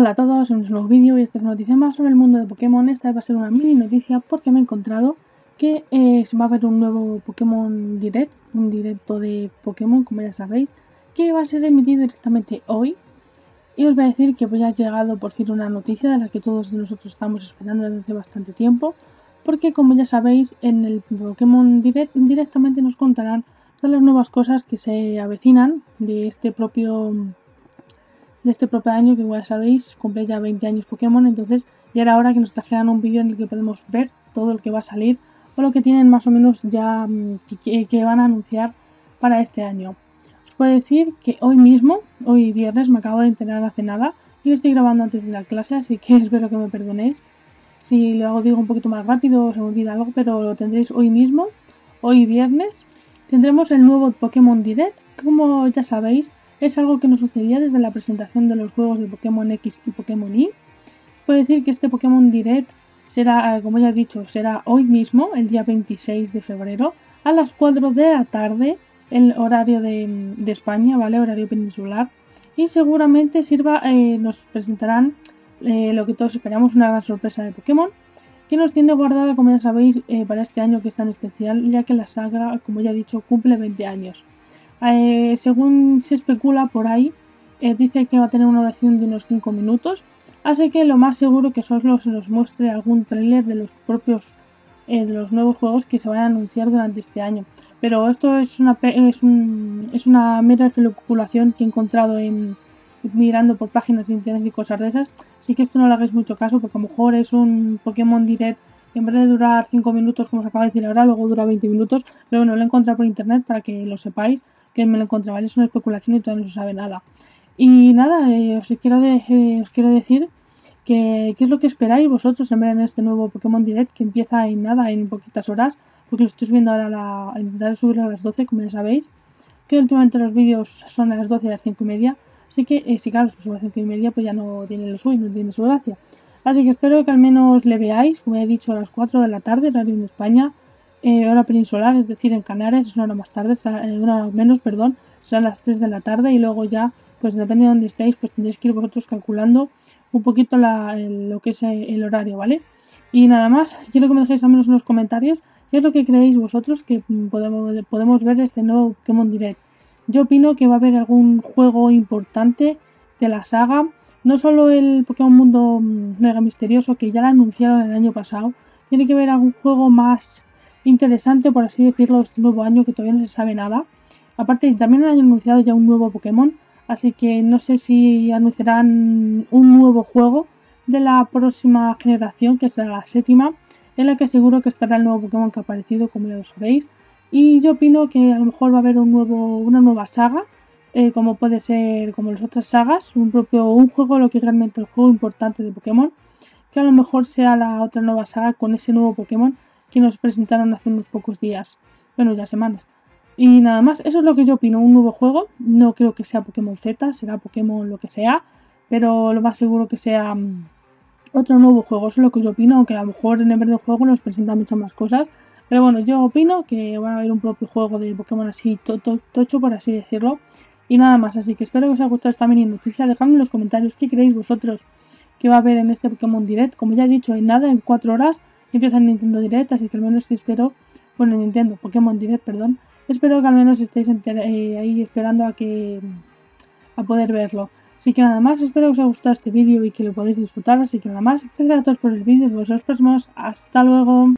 Hola a todos, en un nuevo vídeo y esta es una noticia más sobre el mundo de Pokémon. Esta va a ser una mini noticia porque me he encontrado que eh, se va a ver un nuevo Pokémon Direct, un directo de Pokémon, como ya sabéis, que va a ser emitido directamente hoy. Y os voy a decir que pues ya ha llegado por fin una noticia de la que todos nosotros estamos esperando desde hace bastante tiempo, porque como ya sabéis, en el Pokémon Direct directamente nos contarán todas las nuevas cosas que se avecinan de este propio de este propio año, que ya sabéis, cumple ya 20 años Pokémon, entonces ya era hora que nos trajeran un vídeo en el que podemos ver todo lo que va a salir o lo que tienen más o menos ya mm, que, van a anunciar para este año. Os puedo decir que hoy mismo, hoy viernes, me acabo de enterar hace nada y lo estoy grabando antes de la clase, así que espero que me perdonéis. Si lo hago digo un poquito más rápido se me olvida algo, pero lo tendréis hoy mismo, hoy viernes. Tendremos el nuevo Pokémon Direct, como ya sabéis, es algo que no sucedía desde la presentación de los juegos de Pokémon X y Pokémon Y. Puedo decir que este Pokémon Direct será, eh, como ya he dicho, será hoy mismo, el día 26 de febrero, a las 4 de la tarde, el horario de, España, ¿vale? Horario peninsular. Y seguramente sirva, eh, nos presentarán eh, lo que todos esperamos, una gran sorpresa de Pokémon, que nos tiene guardada, como ya sabéis, para este año que es tan especial, ya que la saga, como ya he dicho, cumple 20 años. Eh, según se especula por ahí, eh, dice que va a tener una duración de unos 5 minutos, así que lo más seguro que solo se nos muestre algún tráiler de los propios eh, de los nuevos juegos que se vayan a anunciar durante este año. Pero esto es una, es, es una mera especulación que he encontrado en mirando por páginas de internet y cosas de esas. Así que esto no le hagáis mucho caso porque a lo mejor es un Pokémon Direct en vez de durar 5 minutos como os acaba de decir ahora, luego dura 20 minutos. Pero bueno, lo he encontrado por internet para que lo sepáis que me lo encontraba, es una especulación y todavía no se sabe nada. Y nada, eh, os, quiero eh, os quiero decir que qué es lo que esperáis vosotros en ver en este nuevo Pokémon Direct que empieza en nada, en poquitas horas, porque lo estoy subiendo ahora a, la, subirlo a las 12, como ya sabéis, que últimamente los vídeos son a las 12 y a las 5 y media, así que eh, si claro, subo a las 5 y media, pues ya no tiene lo suyo, no tiene su gracia. Así que espero que al menos le veáis, como he dicho, a las 4 de la tarde, horario en España, eh, hora peninsular, es decir, en Canarias es una hora más tarde, eh, una hora menos, perdón, serán las 3 de la tarde y luego ya, pues depende de dónde estéis, pues tendréis que ir vosotros calculando un poquito lo que es eh, el horario, ¿vale? Y nada más, quiero que me dejéis al menos en los comentarios qué es lo que creéis vosotros que podemos, podemos ver este nuevo Pokémon Direct. Yo opino que va a haber algún juego importante de la saga, no solo el Pokémon Mundo mm, Mega Misterioso que ya lo anunciaron el año pasado, tiene que haber algún juego más interesante, por así decirlo, este nuevo año que todavía no se sabe nada. Aparte, también han anunciado ya un nuevo Pokémon, así que no sé si anunciarán un nuevo juego de la próxima generación, que será la séptima, en la que seguro que estará el nuevo Pokémon que ha aparecido, como ya lo sabéis. Y yo opino que a lo mejor va a haber una nueva saga, eh, como puede ser como las otras sagas, un propio un juego, lo que es realmente el juego importante de Pokémon, que a lo mejor sea la otra nueva saga con ese nuevo Pokémon que nos presentaron hace unos pocos días, bueno, ya semanas. Y nada más, eso es lo que yo opino, un nuevo juego, no creo que sea Pokémon Z, será Pokémon lo que sea, pero lo más seguro que sea mm, otro nuevo juego, eso es lo que yo opino, aunque a lo mejor en el verde juego nos presenta muchas más cosas, pero bueno, yo opino que va a haber un propio juego de Pokémon así tocho, por así decirlo, y nada más, así que espero que os haya gustado esta mini noticia, dejadme en los comentarios qué creéis vosotros que va a haber en este Pokémon Direct, como ya he dicho, en nada, en 4 horas, empieza el Nintendo Direct, así que al menos espero, bueno, Nintendo, Pokémon Direct, perdón, espero que al menos estéis eh, ahí esperando a que a poder verlo. Así que nada más, espero que os haya gustado este vídeo y que lo podáis disfrutar, así que nada más, gracias a todos por el vídeo, hasta luego.